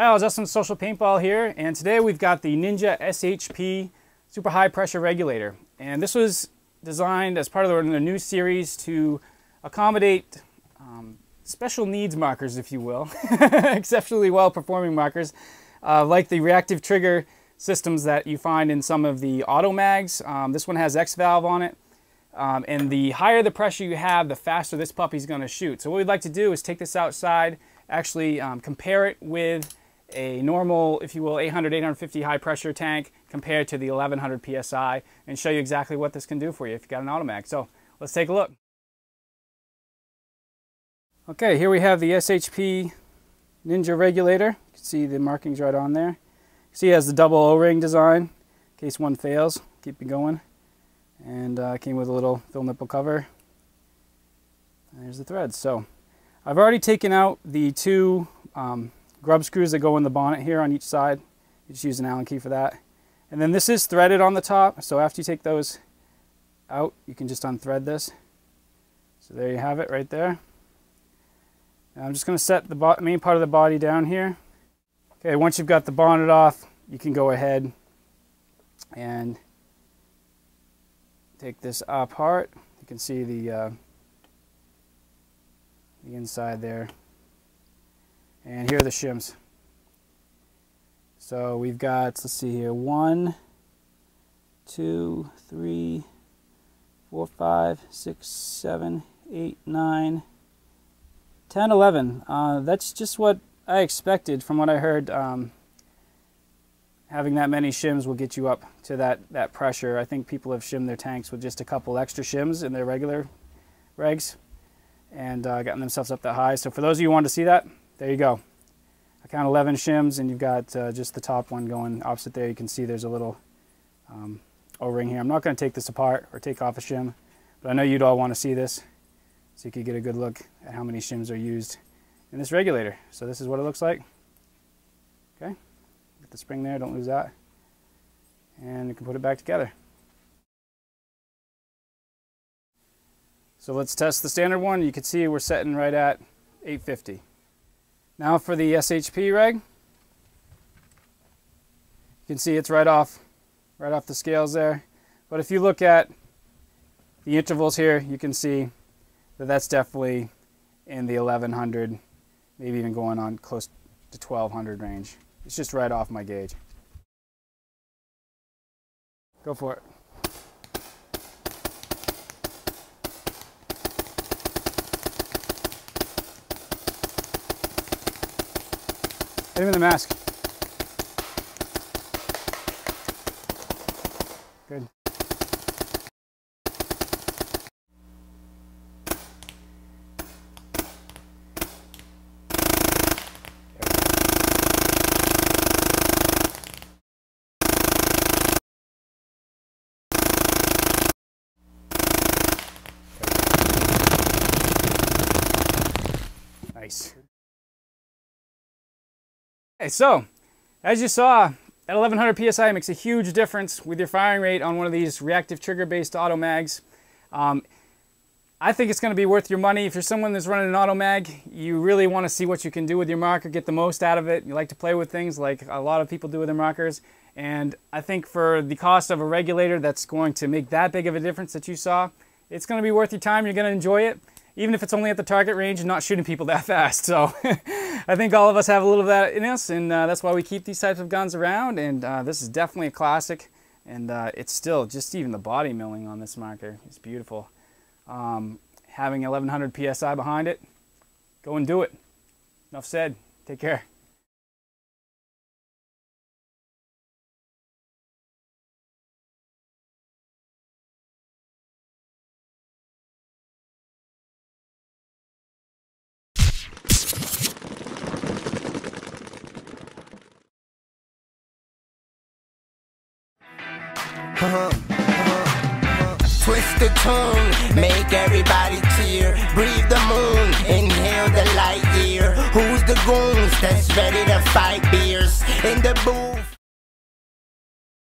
Hi, I was Justin Social Paintball here, and today we've got the Ninja SHP Super High Pressure Regulator. And this was designed as part of the new series to accommodate um, special needs markers, if you will, exceptionally well performing markers, uh, like the reactive trigger systems that you find in some of the Automags. Um, this one has X valve on it. Um, and the higher the pressure you have, the faster this puppy's going to shoot. So what we'd like to do is take this outside, actually um, compare it with a normal, if you will, 800, 850 high pressure tank compared to the 1100 PSI and show you exactly what this can do for you if you've got an Automag. So let's take a look. Okay, here we have the SHP Ninja regulator. You can see the markings right on there. See it has the double O-ring design in case one fails, keep it going. And uh, came with a little fill nipple cover. And there's the threads. So I've already taken out the two um, grub screws that go in the bonnet here on each side. You just use an Allen key for that. And then this is threaded on the top, so after you take those out, you can just unthread this. So there you have it right there. Now I'm just going to set the main part of the body down here. Okay, once you've got the bonnet off, you can go ahead and take this apart. You can see the, uh, the inside there. And here are the shims. So we've got, let's see here, one, two, three, four, five, six, seven, eight, nine, ten, eleven. Uh, that's just what I expected from what I heard. Um, having that many shims will get you up to that, that pressure. I think people have shimmed their tanks with just a couple extra shims in their regular regs and uh, gotten themselves up that high. So for those of you who want to see that, there you go. I count 11 shims and you've got uh, just the top one going opposite there. You can see there's a little um, O-ring here. I'm not going to take this apart or take off a shim, but I know you'd all want to see this so you could get a good look at how many shims are used in this regulator. So this is what it looks like. Okay, get the spring there, don't lose that. And you can put it back together. So let's test the standard one. You can see we're setting right at 850. Now for the SHP reg, you can see it's right off, right off the scales there. But if you look at the intervals here, you can see that that's definitely in the 1100, maybe even going on close to 1200 range. It's just right off my gauge. Go for it. Hit him in the mask. Good. Nice. Okay, so as you saw, at 1100 PSI makes a huge difference with your firing rate on one of these reactive trigger-based Automags. Um, I think it's going to be worth your money. If you're someone that's running an Automag, you really want to see what you can do with your marker, get the most out of it. You like to play with things like a lot of people do with their markers. And I think for the cost of a regulator that's going to make that big of a difference that you saw, it's going to be worth your time. You're going to enjoy it even if it's only at the target range and not shooting people that fast. So I think all of us have a little of that in us, and uh, that's why we keep these types of guns around. And uh, this is definitely a classic, and uh, it's still just even the body milling on this marker is beautiful. Um, having 1100 psi behind it, go and do it. Enough said. Take care. Uh-huh. Uh-huh. Twist the tongue, make everybody tear. Breathe the moon,